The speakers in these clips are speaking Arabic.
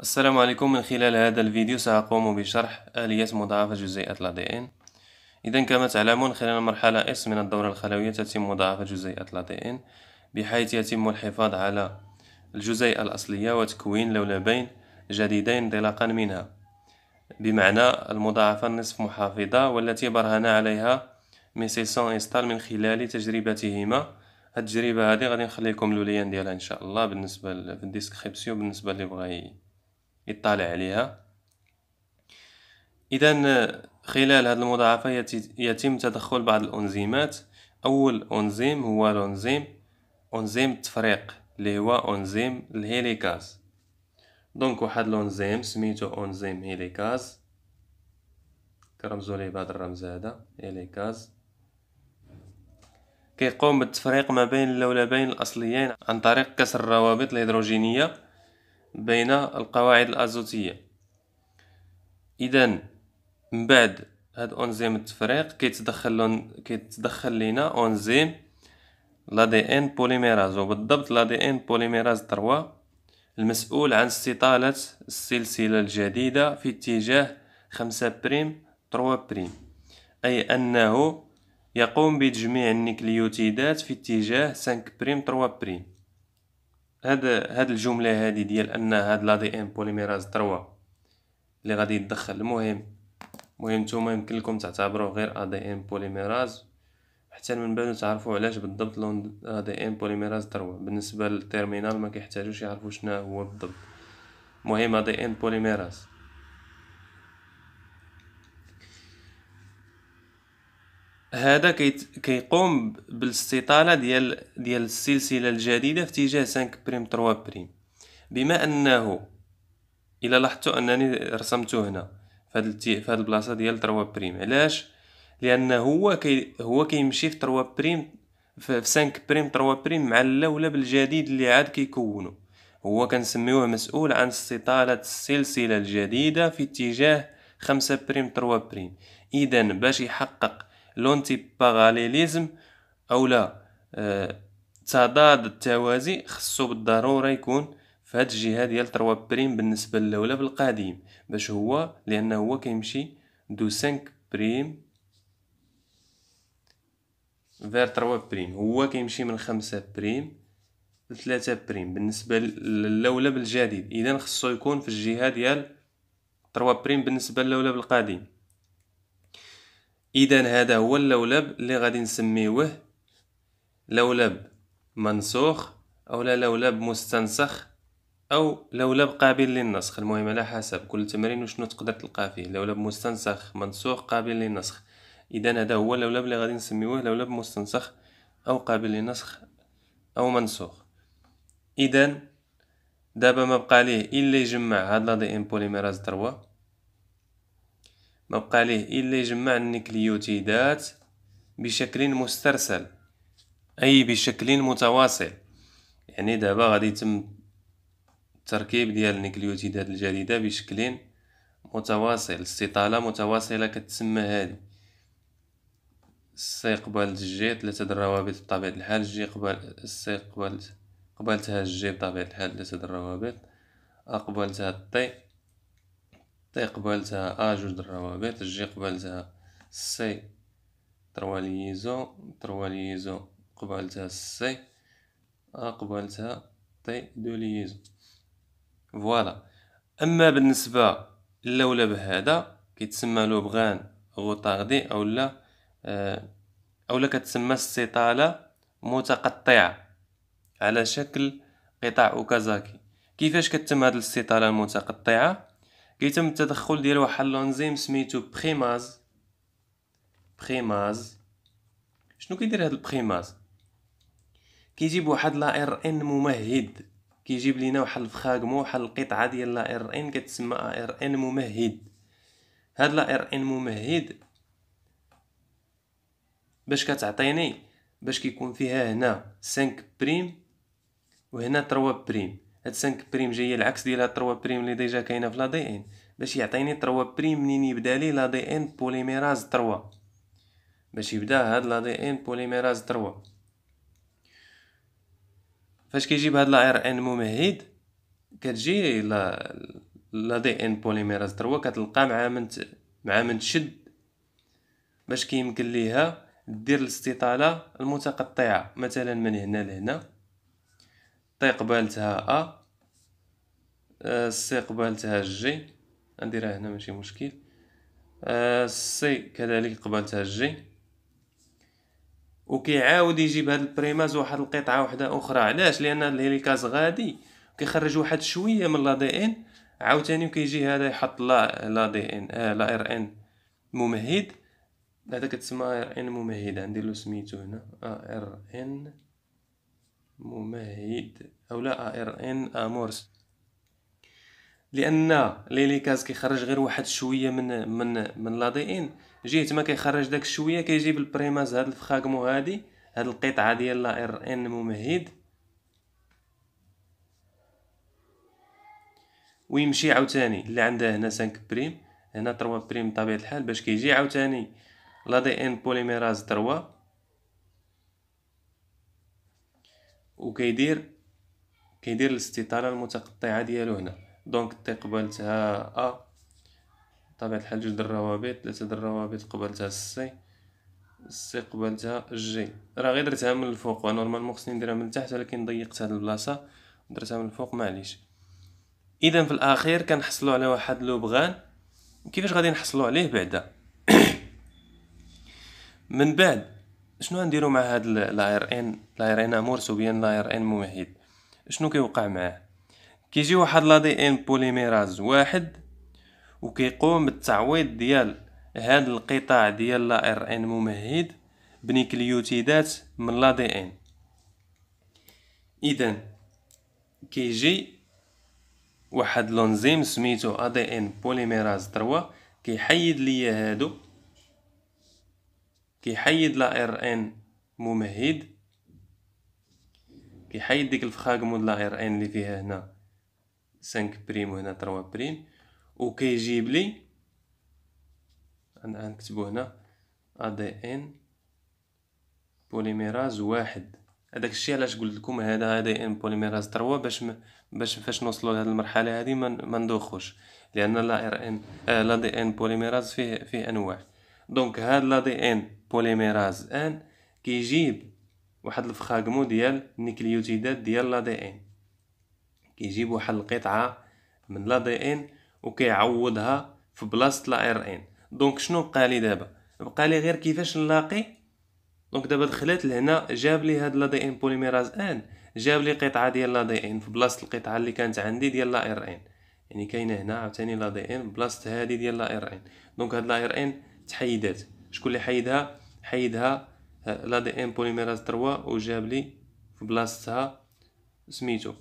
السلام عليكم. من خلال هذا الفيديو سأقوم بشرح آلية مضاعفة جزيئات ال إذا كما تعلمون خلال المرحلة S من الدورة الخلوية تتم مضاعفة جزيئات ال بحيث يتم الحفاظ على الجزيئة الأصلية وتكوين لولبين جديدين انطلاقا منها. بمعنى المضاعفة النصف محافظة والتي برهن عليها Meselson et Stahl من خلال تجربتهما. التجربة هادي غادي نخلي لكم ديالها إن شاء الله بالنسبة في ال description بالنسبة اللي بغا يطلع عليها. اذا خلال هذه المضاعفة يتم تدخل بعض الانزيمات أول انزيم هو الانزيم انزيم التفريق اللي هو انزيم ال hélicase. donc واحد الانزيم سميتو انزيم hélicase. كرمزو ليه بهذا الرمز هذا hélicase. كيقوم بالتفريق ما بين اللولبين الأصليين عن طريق كسر الروابط الهيدروجينية. بين القواعد الازوتية. اذا من بعد هاد انزيم التفريق كيتدخل كيتدخل لينا انزيم l'ADN polymérase. وبالضبط l'ADN polymérase 3 المسؤول عن استطالة السلسلة الجديدة في اتجاه خمسة prime trois prime. أي أنه يقوم بتجميع النيكليوتيدات في اتجاه cinq prime trois prime. هاد هاد الجملة هادي ديال أن هاد l'ADN polymérase 3 اللي غادي يتدخل. المهم المهم نتوما يمكن لكم تعتبروه غير ADN polymérase. حتى من بعد تعرفوا علاش بالضبط l'ADN polymérase 3 بالنسبة لل terminale ما كيحتاجوش يعرفوا شنو هو بالضبط. المهم ADN polymérase. هذا كيقوم بالاستطالة ديال ديال السلسلة الجديدة في اتجاه 5 prime 3 prime. بما أنه إلا لاحظتوا أنني رسمته هنا في هاد البلاصة ديال 3 prime. علاش؟ لأن هو كي هو كيمشي في 3 prime في 5 prime 3 prime مع اللولب الجديد اللي عاد كيكونو هو كنسميوه مسؤول عن استطالة السلسلة الجديدة في اتجاه 5 prime 3 prime. اذا باش يحقق l'antiparallélisme اولا آه تضاد التوازي خصو بالضرورة يكون في هاد الجهة ديال 3 prime بالنسبة للولب القديم باش هو لأنه هو كيمشي de 5 prime vers 3 prime هو كيمشي من 5 prime ل 3 prime بالنسبة للولب الجديد اذا خصو يكون في الجهة ديال 3 بريم بالنسبة للولب القديم اذا هذا هو اللولب اللي غادي نسميوه لولب منسوخ أو لا لولب مستنسخ أو لولب قابل للنسخ. المهم على حسب كل تمرين وشنو تقدر تلقى فيه. لولب مستنسخ منسوخ قابل للنسخ. اذا هذا هو اللولب اللي غادي نسميوه لولب مستنسخ أو قابل للنسخ أو منسوخ. اذا دابا ما بقى ليه إلا يجمع هاد l'ADN polymérase 3 ما بقى ليه إلا يجمع النيكليوتيدات بشكل مسترسل أي بشكل متواصل. يعني دابا غادي يتم التركيب ديال النيكليوتيدات الجديدة بشكل متواصل استطالة متواصلة كتسمى هذه ال C قبال ال G ثلاثة الروابط بطبيعة الحال G قبال ال C قبال قبالتها ال G بطبيعة الحال ثلاثة الروابط أقبلتها الطي. تي قبالتها آ جوج الروابط G قبالتها C trois liaisons trois liaisons قبالتها C A قبالتها T deux liaisons voilà. أما بالنسبة للولب هذا كيتسمى le brin retardé اولا آه اولا كتسمى استطاله متقطعة على شكل قطع أوكازاكي. كيفاش كتم هاد الاستطاله المتقطعة؟ كيتم التدخل ديال واحد الانزيم سميتو primase primase شنو كيدير هاد ال primase كيجيب واحد l'ARN ممهد. كيجيب لينا واحد ال fragment واحد القطعة ديال l'ARN كتسمى ARN ممهد. هاد l'ARN ممهد باش كتعطيني باش كيكون فيها هنا 5 prime وهنا 3 prime هاد 5 prime جاية العكس ديال هاد 3 prime اللي déjà كاينة في l'ADN. باش يعطيني 3 prime منين يبدا لي l'ADN polymérase 3 باش يبدا هاد l'ADN polymérase 3 فاش كيجيب هاد l'ARN ممهد كتجي l' l'ADN polymérase 3 كتلقى مع من مع من تشد. باش كيمكن ليها دير الاستطالة المتقطعة. مثلا من هنا لهنا. T قبالتها A C قبالتها G نديرها هنا ماشي مشكل. C كذلك قبالتها G وكيعاود يجيب هاد ال primase واحد القطعة وحدة أخرى. علاش؟ لأن ال hélicase غادي. كيخرج واحد شوية من l'ADN. عاوتاني وكيجي هذا يحط لا لا دي إن آه لا إر إن ممهد. هذا كتسمى ARN ممهد. ندير سميتو هنا. ARN ممهد. أو l'ARN amorce. لأن l'hélicase كيخرج غير واحد شوية من من من l'ADN جيت ما كيخرج داك الشويه كيجيب la primase هاد ال fragment هادي هاد القطعة ديال l'ARN ممهد. ويمشي عاوتاني اللي عندها هنا 5 prime. هنا 3 prime بطبيعة الحال باش كيجي عاوتاني l'ADN polymérase 3 وكيدير كيدير الاستطالة المتقطعة ديالو هنا. donc T قبلتها A بطبيعه الحال جوج د الروابط ثلاثة د الروابط قبلتها C C قبلتها G راه غير درتها من الفوق و normalement خصني نديرها من التحت ولكن ضيقت هاد البلاصه درتها من الفوق معليش اذا في الاخير كنحصلوا على واحد le brin كيفاش غادي نحصلوا عليه بعدا من بعد شنو غنديروا مع هاد l'ARN l'ARN amorce ou bien l'ARN ممهد شنو كيوقع معاه كيجي واحد l'ADN polymérase واحد وكيقوم بالتعويض ديال هاد القطاع ديال لا ار ان ممهد بنيكليوتيدات من لا دي ان. اذا كيجي واحد l'enzyme سميتو ADN polymérase 3 كيحيد ليا هادو كيحيد l'ARN ممهد كيحيد ديك ال fragment l'ARN اللي فيها هنا. 5 prime وهنا 3 prime. وكيجيب لي نكتبو هنا ADN polymérase واحد. هذاك الشيء علاش قلت لكم هذا ADN polymérase 3 باش م... باش فاش نوصلوا لهذه المرحلة هذه ما ندوخوش. لأن لا ار ان آه لا دي ان بوليميراز فيه فيه أنواع. donc هاد l'ADN polymérase un كيجيب واحد ال fragment ديال النيكليوتيدات ديال l'ADN كيجيب واحد القطعه من l'ADN وكيعوضها في بلاصة l'ARN. donc شنو بقى لي دابا؟ بقى لي غير كيفاش نلاقي؟ donc دابا دخلت لهنا جاب لي هاد l'ADN polymérase un جاب لي قطعة ديال l'ADN في بلاصة القطعة اللي كانت عندي ديال l'ARN. يعني كاينة هنا عاوتاني l'ADN بلاصة هادي ديال لا إر إن. دونك هاد لا إر إن تحيدات. شكون اللي حيدها؟ حيدها l'ADN polymérase 3 وجاب لي في بلاصتها سميتو.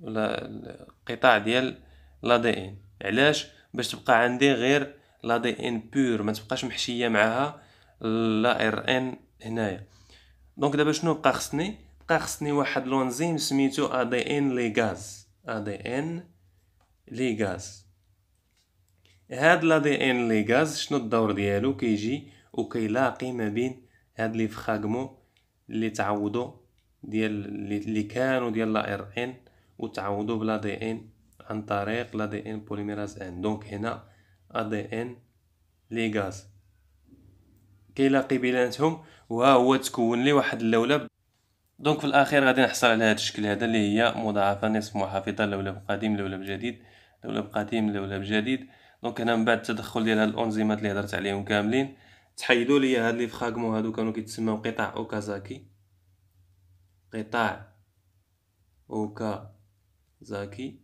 ولا القطاع ديال l'ADN علاش؟ باش تبقى عندي غير l'ADN pur ما تبقاش محشية معاها l'ARN هنايا. donc دابا شنو بقى خصني؟ بقى خصني واحد l'enzyme سميتو ا دي ان لي غاز. ا دي ان لي غاز. هاد لا دي ان لي غاز شنو الدور ديالو؟ كيجي وكيلاقي ما بين هاد les fragments اللي تعوضوا ديال اللي كانوا ديال l'ARN وتعوضوا ب l'ADN عن طريق l'ADN polymérase un donc هنا ADN ligase. كيلاقي بيناتهم وها هو تكون لي واحد اللولب donc في الأخير غادي نحصل على هذا الشكل هذا اللي هي مضاعفة نصف محافظة لولب قديم لولب جديد لولب قديم لولب جديد donc هنا من بعد التدخل ديال هاد الانزيمات اللي هضرت عليهم كاملين. تحيدوا لي هاد لي فخاغمو هادو كانوا كيتسموا قطع أوكازاكي. قطاع اوكازاكي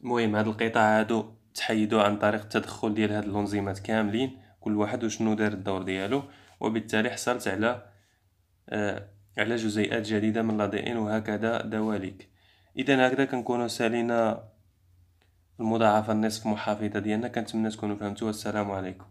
المهم هاد القطع هادو تحيدوا عن طريق التدخل ديال هاد الانزيمات كاملين كل واحد وشنو دار الدور ديالو. وبالتالي حصلت على آه على جزيئات جديدة من لا وهكذا دواليك. اذا هكذا كنكونوا سالينا المضاعفة النصف محافظة ديالنا. كنتمنى تكونوا فهمتوا. والسلام عليكم.